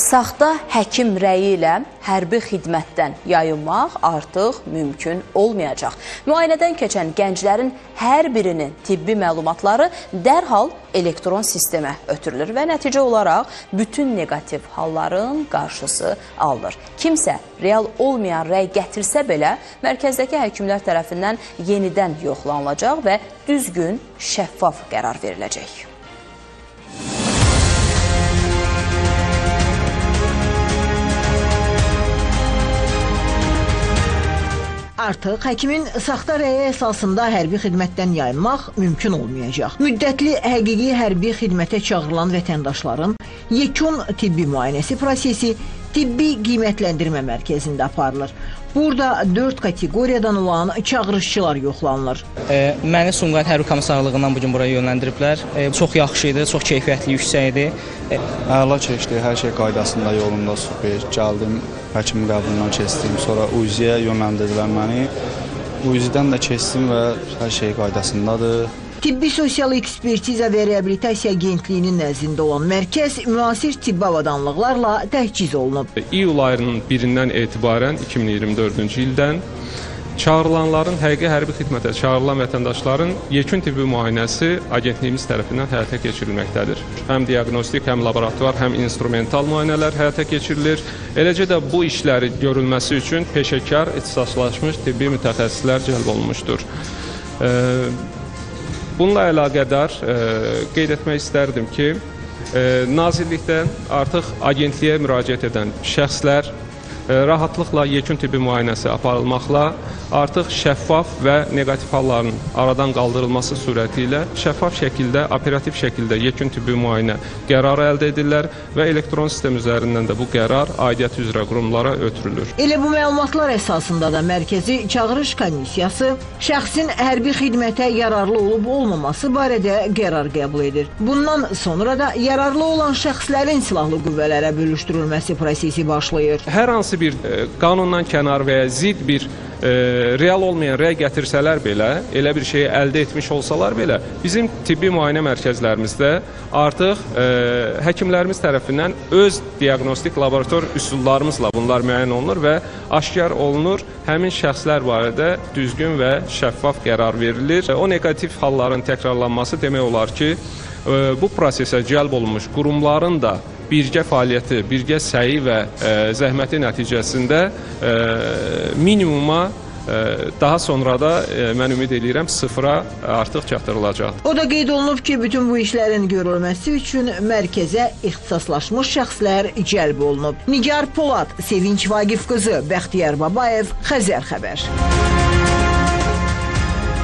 Saxta həkim rəyi ilə hərbi xidmətdən yayınmaq artıq mümkün olmayacaq. Müayinədən keçən gənclərin hər birinin tibbi məlumatları dərhal elektron sistemə ötürülür və nəticə olaraq bütün negativ halların qarşısı alınır. Kimsə real olmayan rəy gətirsə belə, mərkəzdəki həkimlər tərəfindən yenidən yoxlanılacaq və düzgün, şəffaf qərar veriləcək. Artıq həkimin saxta rəyə əsasında hərbi xidmətdən yayınmaq mümkün olmayacaq. Müddətli həqiqi hərbi xidmətə çağırılan vətəndaşların yekun tibbi müayinəsi prosesi tibbi qiymətləndirmə mərkəzində aparılır. Burada 4 kateqoriyadan olan çağırışçılar yoxlanılır. E, məni Sumqayıt Hərbi Komissarlığından bu gün buraya yönləndiriblər. E, çox yaxşı idi, çox keyfiyyətli, yüksək idi. E, Əla keçdi, hər şey qaydasında, yolunda super. Gəldim, həkim qəbulundan keçdim, sonra UZ-yə yönləndirdilər məni. UZ-dən də keçdim və hər şey qaydasındadır. Tibbi Sosial Ekspertiza və Reabilitasiya Agentliyinin nəzdində olan mərkəz müasir tibbi avadanlıqlarla təhciz olunub. İyul ayının 1-dən etibarən 2024-cü ildən çağırılanların həqiqi hərbi xidmətə çağırılan vətəndaşların yekun tibbi müayinəsi agentliyimiz tərəfindən həyata keçirilməkdədir. Həm diaqnostik, həm laboratuvar, həm instrumental müayinələr həyata keçirilir. Eləcə də bu işləri görülməsi üçün peşəkar, ixtisaslaşmış tibbi mütəxəssislər cəlb olunmuşdur. Bununla əlaqədar e, qeyd etmək istərdim ki, e, nazirlikdən artıq agentliyə müraciət edən şəxslər rahatlıqla yekun tibbi müayinəsi aparılmaqla artıq şəffaf və neqativ halların aradan qaldırılması surəti ilə şəffaf şəkildə, operativ şəkildə yekun tibbi müayinə qərarı əldə edirlər və elektron sistem üzərindən də bu qərar aidiyyəti üzrə qurumlara ötürülür. Elə bu məlumatlar əsasında da mərkəzi çağırış komissiyası şəxsin hərbi xidmətə yararlı olub-olmaması barədə qərar qəbul edir. Bundan sonra da yararlı olan şəxslərin silahlı qüvvələrə bölüşdürülməsi prosesi başlayır. Hər hansı bir e, qanundan kənar və ya zidd bir e, real olmayan rəy gətirsələr belə, elə bir şeyi əldə etmiş olsalar belə, bizim tibbi müayinə mərkəzlərimizdə artıq e, həkimlərimiz tərəfindən öz diaqnostik laborator üsullarımızla bunlar müəyyən olunur və aşkar olunur. Həmin şəxslər barədə düzgün və şəffaf qərar verilir. O neqativ halların təkrarlanması demək olar ki, e, bu prosesə cəlb olunmuş qurumların da birgə fəaliyyəti, birgə səyi və ə, zəhməti nəticəsində ə, minimuma ə, daha sonra da mən ümid eləyirəm sıfıra artıq çatdırılacaq. O da qeyd olunub ki, bütün bu işlərin görülməsi üçün mərkəzə ixtisaslaşmış şəxslər cəlb olunub. Nigar Polad, Sevinç Vaqif qızı, Bəxtiyar Babayev, Xəzər xəbər.